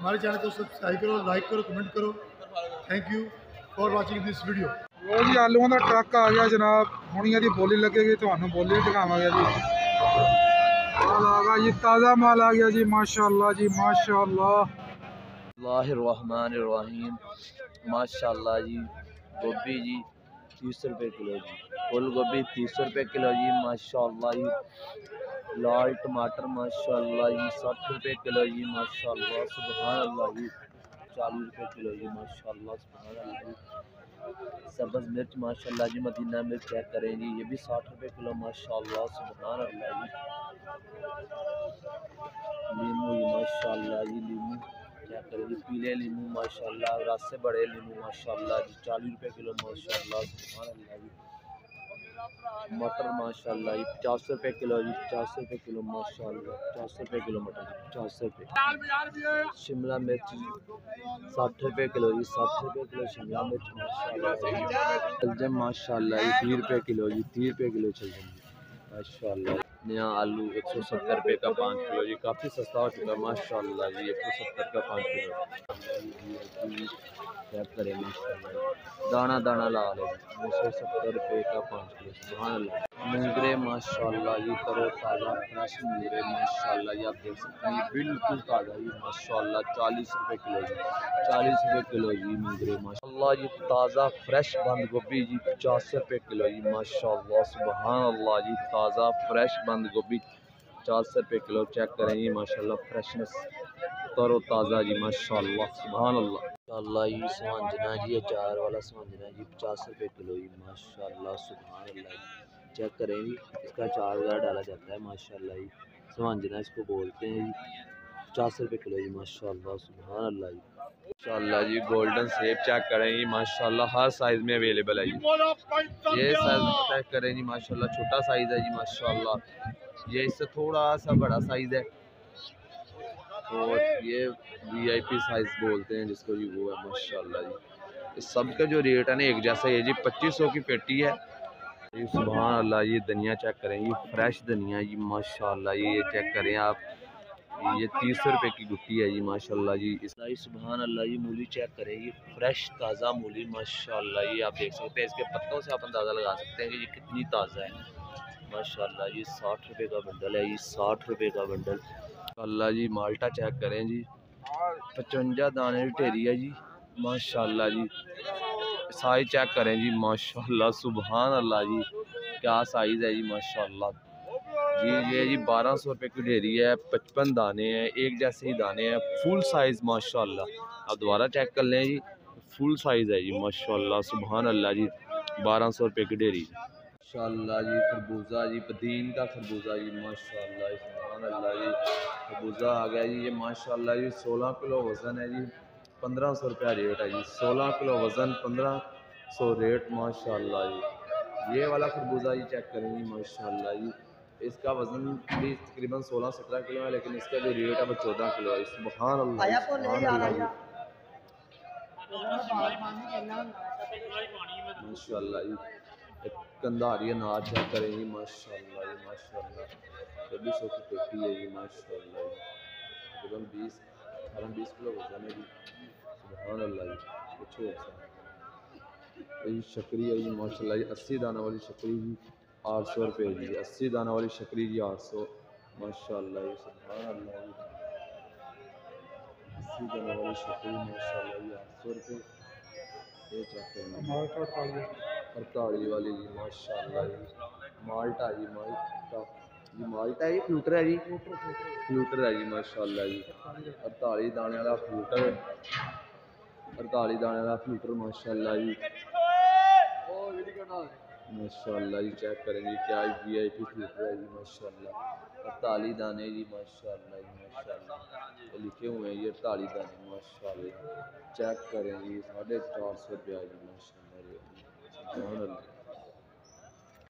हमारे चैनल को सब्सक्राइब करो लाइक करो कमेंट करो thank you for watching this video ਲੋ ਜੀ ਆਲੂਆਂ ਦਾ ਟਰੱਕ ਆ ਗਿਆ ਜਨਾਬ ਹੁਣ ਇਹਦੀ ਬੋਲੀ ਲੱਗੇਗੀ ਤੁਹਾਨੂੰ ਬੋਲੀ ਦਿਖਾਵਾਂਗੇ ਜੀ ਮਾਲ ਆ ਗਿਆ ਜੀ ਤਾਜ਼ਾ ਮਾਲ ਆ ਗਿਆ ਜੀ ਮਾਸ਼ਾਅੱਲਾ ਜੀ ਮਾਸ਼ਾਅੱਲਾ रहीम माशाल्लाह जी गोभी जी तीस रुपये किलो जी फुल गोभी तीस रुपये किलो जी, माशाल्लाह जी। लाल टमाटर, माशाल्लाह जी, साठ रुपये किलो जी, माशाल्लाह सुबहान अल्लाह जी। चालीस रुपये किलो जी, माशाल्लाह सुबहान अल्लाह जी। सब्ज़ मिर्च, माशाल्लाह जी, मदीना मिर्च चेक करें जी, ये भी साठ रुपये किलो, माशाल्लाह सुबहान अल्लाह जी। लीमू जी, माशाल्लाह जी, लीमू करें जी, पीले लीमू, माशाल्लाह रस से बड़े लीमू, माशाल्लाह जी, चालीस रुपये किलो, माशाल्लाह सुभान अल्लाह जी। मटर, माशाल्लाह, ये पचास रुपये किलो जी, पचास रुपये किलो, माशाल्लाह, पचास रुपये किलो मटर जी पचास रुपये शिमला मिर्च जी, साठ रुपये किलो जी, साठ रुपये किलो शिमला मिर्च, माशाल्लाह माशाल्लाह, ये तीस रुपये किलो जी तीस रुपये किलो चलजम माशाल्लाह। नया आलू एक सौ सत्तर रुपये का पाँच किलो, ये काफ़ी सस्ता हो चुका है माशा जी, एक सौ सत्तर का पाँच किलो। करें माशा दाना दाना ला लो, दो सौ सत्तर रुपये का पाँच किलो सुबह मोगरे माशाल्लाह जी करो ताज़ा फ्रेश मोगरे माशाल्लाह जी आप देख सकते हैं बिल्कुल ताज़ा जी माशाल्लाह, चालीस रुपये किलो जी, चालीस रुपये किलो जी मोगरे माशाल्लाह जी ताज़ा, फ्रेश बंद गोभी जी, पचास रुपये किलो जी, माशाल्लाह सुबहान अल्लाह जी ताज़ा, फ्रेश बंद गोभी, पचास रुपये किलो, चेक करें जी माशाल्लाह, फ्रेशनेस तरो ताज़ा जी, माशाल्लाह सुबहान अल्लाह माशाल्लाह जी सवांजना जी, अचार वाला सवांजना जी, पचास रुपये किलो जी, माशाल्लाह सुबहान अल्लाह चेक करें इसका अचार वगैरह डाला जाता है माशाल्लाह जी। सवांजना इसको बोलते हैं जी। पचास रुपये किलो जी माशाल्लाह सुबहान अल्लाह जी। माशाल्लाह जी गोल्डन सेब चेक करें जी माशाल्लाह हर साइज़ में अवेलेबल है जी। ये साइज़ चेक करें जी माशाल्लाह छोटा साइज़ है जी माशाल्लाह। ये इससे थोड़ा सा बड़ा साइज़ है। और ये वीआईपी साइज़ बोलते हैं जिसको जी वो है माशाल्लाह जी। इस सब का जो रेट है ना एक जैसा है जी पच्चीस सौ की पेटी है। जी सुबह अल्लाह ये धनिया चेक करें, ये फ्रेश धनिया जी, माशाल्लाह, ये चेक करें आप। ये तीस सौ रुपये की गुट्टी है जी, माशाल्लाह, जी, इस सुबह अल्लाह ये मूली चेक करें, ये फ्रेश ताज़ा मूली, माशाल्लाह, ये आप देख सकते हैं, इसके पत्तों से आप अंदाज़ा लगा सकते हैं कि ये कितनी ताज़ा है। माशाल्लाह, ये साठ रुपये का बंडल है, ये साठ रुपये का बंडल। अल्लाह जी, माल्टा चेक करें जी, पचवंजा दाने ढेरी है जी, माशाल्लाह, जी। साइज़ चेक करें जी, माशाल्लाह सुबहान अल्लाह जी, क्या साइज़ है जी, माशाल्लाह। जी, ये जी बारह सौ रुपये की ढेरी है, पचपन दाने हैं, एक जैसे ही दाने हैं फुल साइज़ माशाल्लाह। आप दोबारा चेक कर लें जी फुल साइज़ है जी, माशाल्लाह सुबहान अल्लाह जी, बारह सौ रुपये की ढेरी माशाल्लाह जी, खरबूजा जी, पदीन का खरबूजा जी, माशाल्लाह सुबहान अल्लाह जी, खरबूजा आ गया जी, ये माशाल्लाह जी, सोलह किलो वज़न है जी। पंद्रह सौ रुपया रेट है जी सोलह किलो वज़न पंद्रह सौ रेट माशाल्लाह जी। ये वाला खरबूजा जी चेक करें जी माशाल्लाह जी। इसका वज़न भी तकरीबन सोलह सत्रह किलो है लेकिन इसका जो रेट है वो चौदह किलो है। सुबहान अल्लाह माशाल्लाह जी। एक कंधारी अनाज चेक करें जी माशाल्लाह जी माशाल्लाह। चौबीस सौ की पेटी है जी माशाल्लाह जी। तकरीबन बीस अठारह बीस किलो वज़न है जी। कुछ हो ये शक्री है जी माशाल्लाह जी अस्सी दाना वाली शक्री जी आठ सौ रुपये जी अस्सी दाना वाली शक्री जी आठ सौ। माशाल्लाह जी जी। अस्सी दाना वाली शक्री माशाल्लाह जी आठ सौ रुपये ये अड़ताली वाली जी माशाल्लाह जी। माल्टा जी माल्टा। जी माल्टा है जी फ्लूटर है जी? फ्लूटर है जी माशाल्लाह जी। अड़ताली दाने वाला फ्लूटर अड़ताली दाने का फ्लूटर माशाल्लाह जी। माशाल्लाह जी चेक करें जी क्या वी आई पी फ्लूटर है जी, माशाल्लाह। अड़ताली दाने जी, माशाल्लाह जी, माशाल्लाह। लिखे हुए हैं ये अड़ताली दाने, माशाल्लाह। चेक करें जी साढ़े चार सौ रुपया जी, माशाल्लाह।